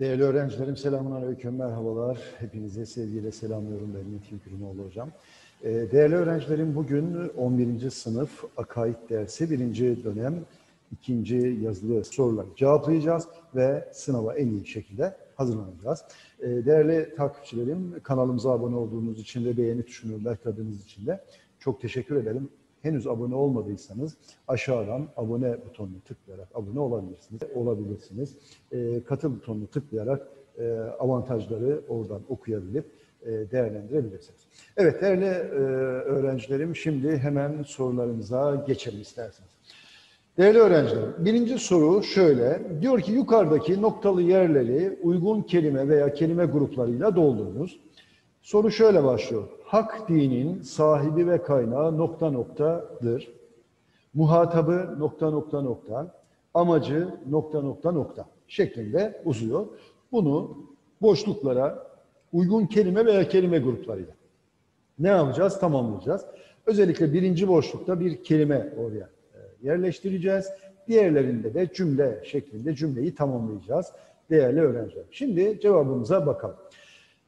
Değerli öğrencilerim selamun aleyküm, merhabalar. Hepinize sevgiyle selamlıyorum ben Metin Kürümoğlu hocam. Ee, Değerli öğrencilerim bugün 11. sınıf akaid dersi 1. dönem ikinci yazılı soruları cevaplayacağız ve sınava en iyi şekilde hazırlanacağız. Ee, Değerli takipçilerim kanalımıza abone olduğunuz için ve beğeni tuşunu bekladığınız için de çok teşekkür ederim. Henüz abone olmadıysanız aşağıdan abone butonunu tıklayarak abone olabilirsiniz. Olabilirsiniz. E, katıl butonunu tıklayarak e, avantajları oradan okuyabilip e, değerlendirebilirsiniz. Evet değerli e, öğrencilerim şimdi hemen sorularımıza geçelim isterseniz. Değerli öğrenciler, birinci soru şöyle. Diyor ki yukarıdaki noktalı yerleri uygun kelime veya kelime gruplarıyla doldurunuz. Soru şöyle başlıyor. Hak dinin sahibi ve kaynağı nokta noktadır. Muhatabı nokta nokta nokta, amacı nokta nokta nokta şeklinde uzuyor. Bunu boşluklara uygun kelime veya kelime gruplarıyla ne yapacağız? Tamamlayacağız. Özellikle birinci boşlukta bir kelime oraya e, yerleştireceğiz. Diğerlerinde de cümle şeklinde cümleyi tamamlayacağız değerli öğrenciler. Şimdi cevabımıza bakalım.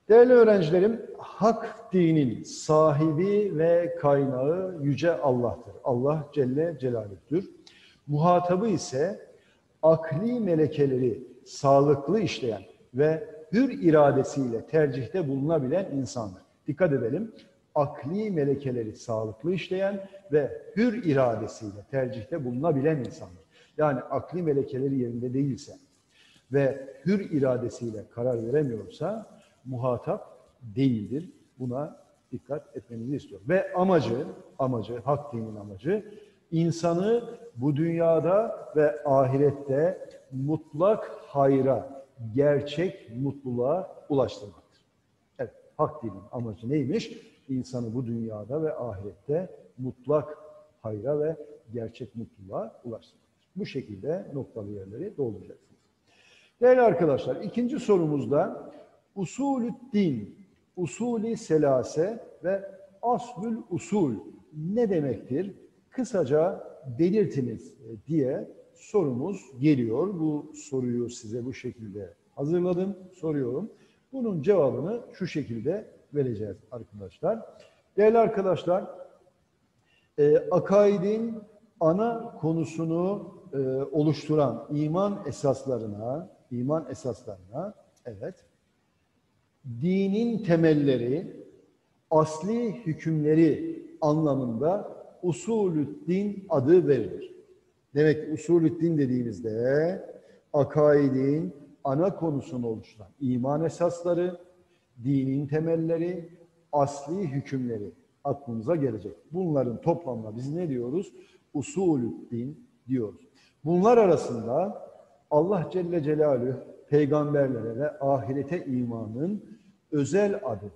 Değerli öğrencilerim, hak dinin sahibi ve kaynağı Yüce Allah'tır. Allah Celle Celaluh'tür. Muhatabı ise akli melekeleri sağlıklı işleyen ve hür iradesiyle tercihte bulunabilen insandır. Dikkat edelim, akli melekeleri sağlıklı işleyen ve hür iradesiyle tercihte bulunabilen insandır. Yani akli melekeleri yerinde değilse ve hür iradesiyle karar veremiyorsa muhatap değildir. Buna dikkat etmenizi istiyorum. Ve amacı, amacı, hak dinin amacı insanı bu dünyada ve ahirette mutlak hayra, gerçek mutluluğa ulaştırmaktır. Evet, hak dinin amacı neymiş? İnsanı bu dünyada ve ahirette mutlak hayra ve gerçek mutluluğa ulaştırmaktır. Bu şekilde noktalı yerleri dolduracaksınız. Değerli arkadaşlar, ikinci sorumuzda usulü din, usulü selase ve aslül usul ne demektir? Kısaca belirtiniz diye sorumuz geliyor. Bu soruyu size bu şekilde hazırladım, soruyorum. Bunun cevabını şu şekilde vereceğiz arkadaşlar. Değerli arkadaşlar, e, akaidin ana konusunu e, oluşturan iman esaslarına, iman esaslarına, evet, dinin temelleri, asli hükümleri anlamında usulü din adı verilir. Demek ki usulü din dediğimizde akaidin ana konusunu oluşturan iman esasları, dinin temelleri, asli hükümleri aklımıza gelecek. Bunların toplamına biz ne diyoruz? Usulü din diyoruz. Bunlar arasında Allah Celle Celaluhu peygamberlere ve ahirete imanın özel adı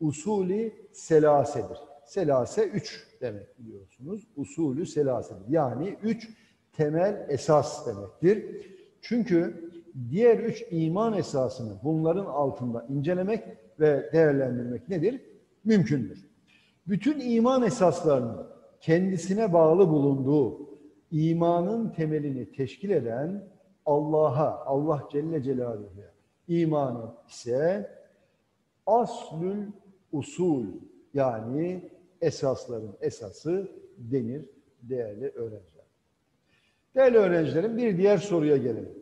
usulü selasedir. Selase üç demek biliyorsunuz. Usulü selasedir. Yani üç temel esas demektir. Çünkü diğer üç iman esasını bunların altında incelemek ve değerlendirmek nedir? Mümkündür. Bütün iman esaslarının kendisine bağlı bulunduğu imanın temelini teşkil eden Allah'a, Allah Celle Celaluhu'ya imanı ise aslül usul yani esasların esası denir değerli öğrenciler. Değerli öğrencilerim bir diğer soruya gelelim.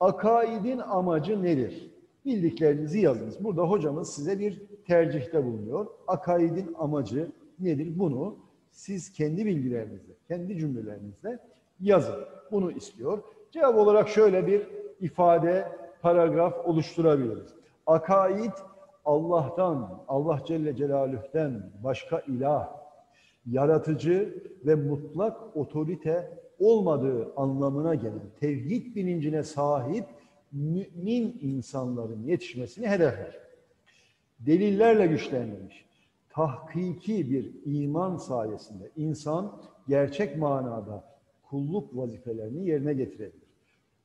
Akaidin amacı nedir? Bildiklerinizi yazınız. Burada hocamız size bir tercihte bulunuyor. Akaidin amacı nedir? Bunu siz kendi bilgilerinizle, kendi cümlelerinizle yazın. Bunu istiyor. Cevap olarak şöyle bir ifade, paragraf oluşturabiliriz. Akaid Allah'tan, Allah Celle Celaluh'ten başka ilah, yaratıcı ve mutlak otorite olmadığı anlamına gelen tevhid bilincine sahip mümin insanların yetişmesini hedefler. Delillerle güçlendirilmiş, tahkiki bir iman sayesinde insan gerçek manada kulluk vazifelerini yerine getirebilir.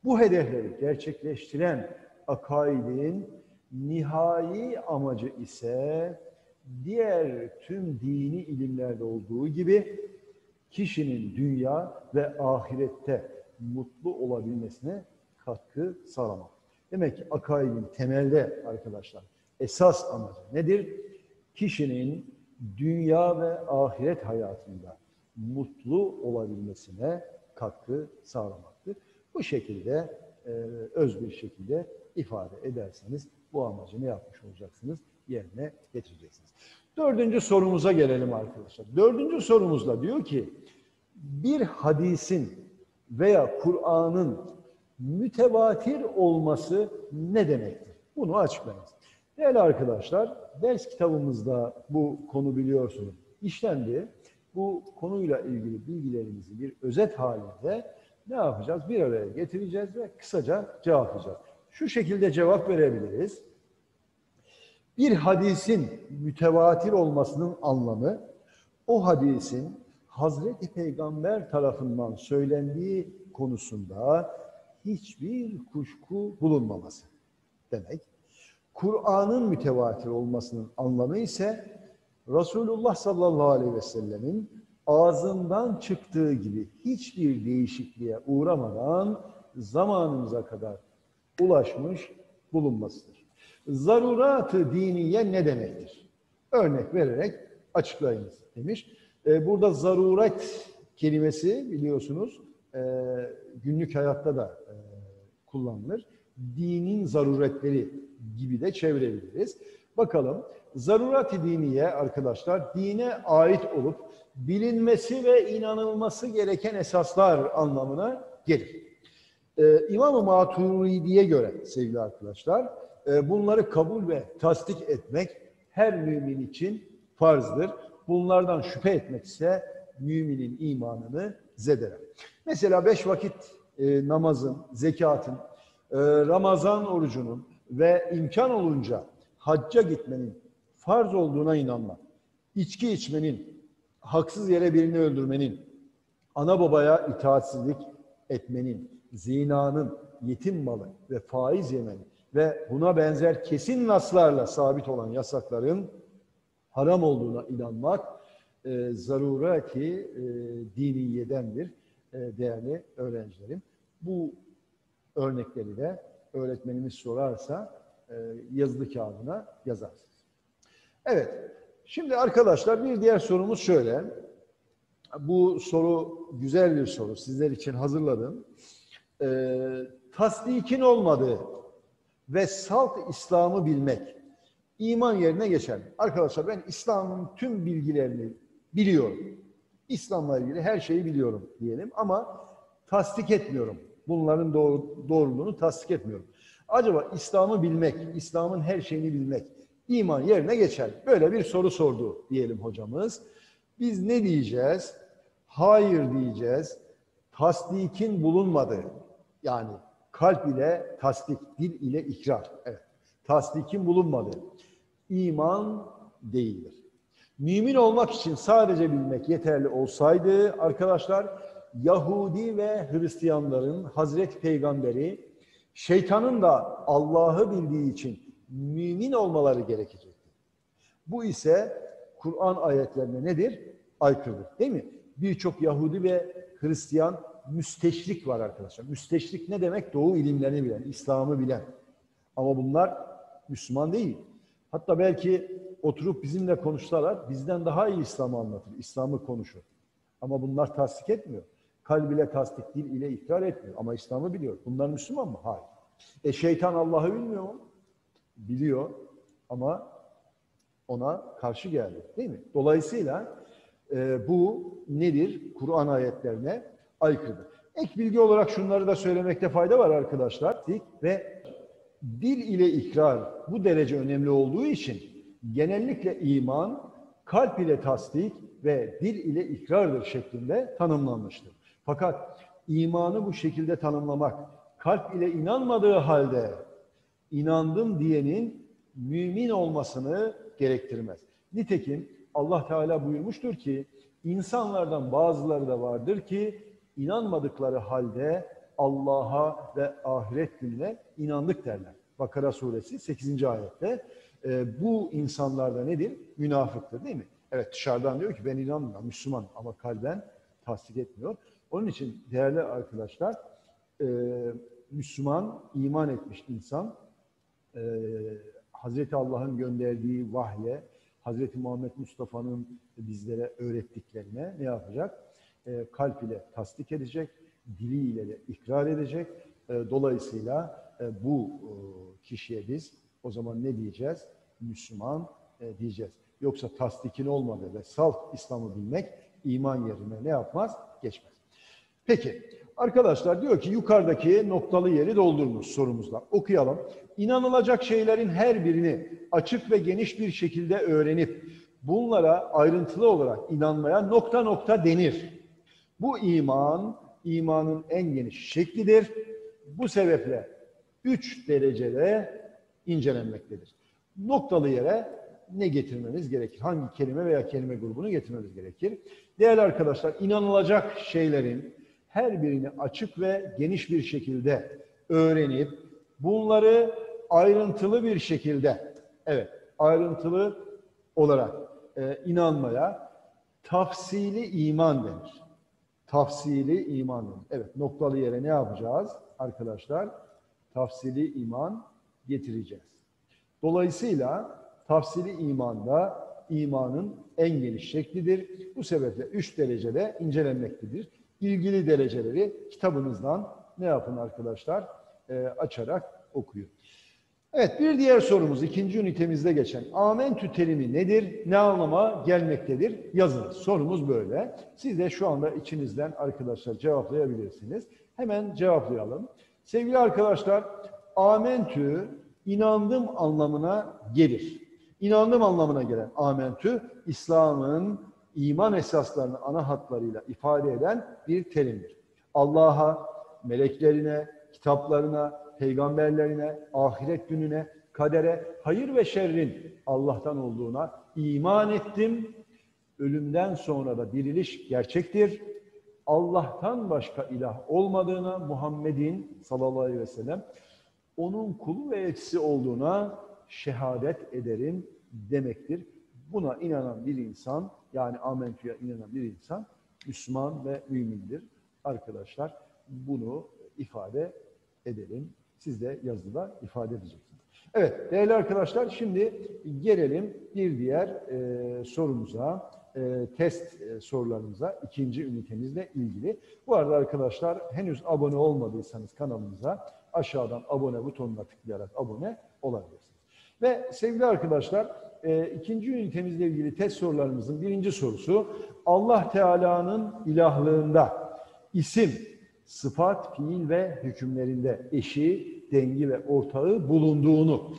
Bu hedefleri gerçekleştiren akaidin nihai amacı ise diğer tüm dini ilimlerde olduğu gibi kişinin dünya ve ahirette mutlu olabilmesine katkı sağlamak. Demek ki akaidin temelde arkadaşlar esas amacı nedir? Kişinin dünya ve ahiret hayatında mutlu olabilmesine katkı sağlamaktır. Bu şekilde e, öz bir şekilde ifade ederseniz bu amacı ne yapmış olacaksınız? Yerine getireceksiniz. Dördüncü sorumuza gelelim arkadaşlar. Dördüncü sorumuzda diyor ki bir hadisin veya Kur'an'ın mütevatir olması ne demektir? Bunu açıklayınız. Değerli arkadaşlar, ders kitabımızda bu konu biliyorsunuz işlendi. Bu konuyla ilgili bilgilerimizi bir özet halinde ne yapacağız? Bir araya getireceğiz ve kısaca cevaplayacağız. Şu şekilde cevap verebiliriz. Bir hadisin mütevatir olmasının anlamı, o hadisin Hazreti Peygamber tarafından söylendiği konusunda hiçbir kuşku bulunmaması demek. Kur'an'ın mütevatir olmasının anlamı ise Resulullah sallallahu aleyhi ve sellemin ağzından çıktığı gibi hiçbir değişikliğe uğramadan zamanımıza kadar ulaşmış bulunmasıdır. Zaruratı diniye ne demektir? Örnek vererek açıklayınız demiş. Ee, burada zaruret kelimesi biliyorsunuz e, günlük hayatta da e, kullanılır. Dinin zaruretleri gibi de çevirebiliriz. Bakalım zarurat-ı diniye arkadaşlar dine ait olup bilinmesi ve inanılması gereken esaslar anlamına gelir. Ee, İmam-ı Maturidi'ye göre sevgili arkadaşlar e, bunları kabul ve tasdik etmek her mümin için farzdır. Bunlardan şüphe etmek ise müminin imanını zedeler. Mesela beş vakit e, namazın, zekatın, e, Ramazan orucunun ve imkan olunca hacca gitmenin farz olduğuna inanmak, içki içmenin, haksız yere birini öldürmenin, ana babaya itaatsizlik etmenin, zinanın, yetim malı ve faiz yemenin ve buna benzer kesin naslarla sabit olan yasakların haram olduğuna inanmak e, zarurati e, diniyedendir e, değerli öğrencilerim. Bu örnekleri de öğretmenimiz sorarsa e, yazılı kağıdına yazarsınız. Evet, şimdi arkadaşlar bir diğer sorumuz şöyle. Bu soru güzel bir soru. Sizler için hazırladım. E, tasdikin olmadığı ve salt İslam'ı bilmek iman yerine geçer. Arkadaşlar ben İslam'ın tüm bilgilerini biliyorum. İslam'la ilgili her şeyi biliyorum diyelim ama tasdik etmiyorum. Bunların doğru, doğruluğunu tasdik etmiyorum. Acaba İslam'ı bilmek, İslam'ın her şeyini bilmek iman yerine geçer. Böyle bir soru sordu diyelim hocamız. Biz ne diyeceğiz? Hayır diyeceğiz. Tasdikin bulunmadığı yani kalp ile tasdik, dil ile ikrar. Evet. Tasdikin bulunmadığı iman değildir. Mümin olmak için sadece bilmek yeterli olsaydı arkadaşlar Yahudi ve Hristiyanların Hazreti Peygamberi şeytanın da Allah'ı bildiği için mümin olmaları gerekecektir. Bu ise Kur'an ayetlerine nedir? Aykırıdır. Değil mi? Birçok Yahudi ve Hristiyan müsteşrik var arkadaşlar. Müsteşrik ne demek? Doğu ilimlerini bilen, İslam'ı bilen. Ama bunlar Müslüman değil. Hatta belki oturup bizimle konuşsalar bizden daha iyi İslam'ı anlatır, İslam'ı konuşur. Ama bunlar tasdik etmiyor. Kalb ile tasdik, dil ile ikrar etmiyor. Ama İslam'ı biliyor. Bunlar Müslüman mı? Hayır. E şeytan Allah'ı bilmiyor mu? Biliyor ama ona karşı geldi. Değil mi? Dolayısıyla e, bu nedir? Kur'an ayetlerine aykırıdır. Ek bilgi olarak şunları da söylemekte fayda var arkadaşlar. Ve dil ile ikrar bu derece önemli olduğu için genellikle iman, kalp ile tasdik ve dil ile ikrardır şeklinde tanımlanmıştır. Fakat imanı bu şekilde tanımlamak, kalp ile inanmadığı halde inandım diyenin mümin olmasını gerektirmez. Nitekim Allah Teala buyurmuştur ki insanlardan bazıları da vardır ki inanmadıkları halde Allah'a ve ahiret gününe inandık derler. Bakara suresi 8. ayette e, bu insanlarda nedir? Münafıktır değil mi? Evet dışarıdan diyor ki ben inanmıyorum, Müslüman ama kalben tasdik etmiyor. Onun için değerli arkadaşlar e, Müslüman, iman etmiş insan e, Hazreti Allah'ın gönderdiği vahye, Hazreti Muhammed Mustafa'nın bizlere öğrettiklerine ne yapacak? E, kalp ile tasdik edecek, diliyle de ikrar edecek. E, dolayısıyla e, bu e, kişiye biz o zaman ne diyeceğiz? Müslüman e, diyeceğiz. Yoksa tasdikin olmadığı ve salt İslam'ı bilmek iman yerine ne yapmaz? Geçmez. Peki arkadaşlar diyor ki yukarıdaki noktalı yeri doldurmuş sorumuzda. Okuyalım. İnanılacak şeylerin her birini açık ve geniş bir şekilde öğrenip bunlara ayrıntılı olarak inanmaya nokta nokta denir. Bu iman, imanın en geniş şeklidir. Bu sebeple üç derecede incelenmektedir. Noktalı yere ne getirmemiz gerekir? Hangi kelime veya kelime grubunu getirmemiz gerekir? Değerli arkadaşlar, inanılacak şeylerin her birini açık ve geniş bir şekilde öğrenip bunları ayrıntılı bir şekilde, evet ayrıntılı olarak e, inanmaya tafsili iman denir. Tafsili iman denir. Evet noktalı yere ne yapacağız arkadaşlar? Tafsili iman getireceğiz. Dolayısıyla tafsili imanda imanın en geniş şeklidir. Bu sebeple üç derecede incelenmektedir. İlgili dereceleri kitabınızdan ne yapın arkadaşlar? E, açarak okuyun. Evet bir diğer sorumuz ikinci ünitemizde geçen amentü terimi nedir? Ne anlama gelmektedir? Yazın. Sorumuz böyle. Siz de şu anda içinizden arkadaşlar cevaplayabilirsiniz. Hemen cevaplayalım. Sevgili arkadaşlar amentü inandım anlamına gelir. İnandım anlamına gelen amentü İslam'ın iman esaslarını ana hatlarıyla ifade eden bir terimdir. Allah'a, meleklerine, kitaplarına, peygamberlerine, ahiret gününe, kadere, hayır ve şerrin Allah'tan olduğuna iman ettim. Ölümden sonra da diriliş gerçektir. Allah'tan başka ilah olmadığına Muhammed'in sallallahu aleyhi ve sellem onun kulu ve elçisi olduğuna şehadet ederim demektir. Buna inanan bir insan yani amentüye inanan bir insan Müslüman ve mümindir. Arkadaşlar bunu ifade edelim. Siz de yazıda ifade edeceksiniz. Evet değerli arkadaşlar şimdi gelelim bir diğer e, sorumuza, e, test e, sorularımıza ikinci ünitemizle ilgili. Bu arada arkadaşlar henüz abone olmadıysanız kanalımıza aşağıdan abone butonuna tıklayarak abone olabilirsiniz. Ve sevgili arkadaşlar e, ikinci ünitemizle ilgili test sorularımızın birinci sorusu Allah Teala'nın ilahlığında isim, sıfat, fiil ve hükümlerinde eşi, dengi ve ortağı bulunduğunu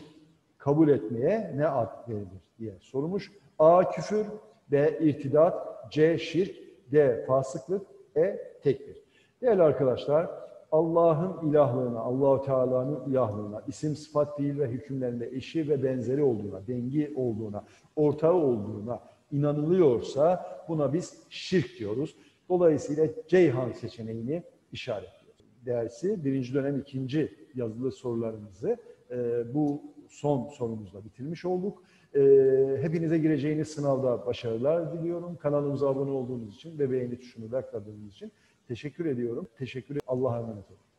kabul etmeye ne ad verilir diye sormuş. A. Küfür, B. irtidat, C. Şirk, D. Fasıklık, E. Tekbir. Değerli arkadaşlar, Allah'ın ilahlığına, Allahu Teala'nın ilahlığına, isim, sıfat, fiil ve hükümlerinde eşi ve benzeri olduğuna, dengi olduğuna, ortağı olduğuna inanılıyorsa buna biz şirk diyoruz. Dolayısıyla Ceyhan seçeneğini işaretliyoruz. Dersi birinci dönem ikinci yazılı sorularımızı e, bu son sorumuzla bitirmiş olduk. E, hepinize gireceğiniz sınavda başarılar diliyorum. Kanalımıza abone olduğunuz için ve beğeni tuşunu tıkladığınız için teşekkür ediyorum. Teşekkür Allah'a emanet olun.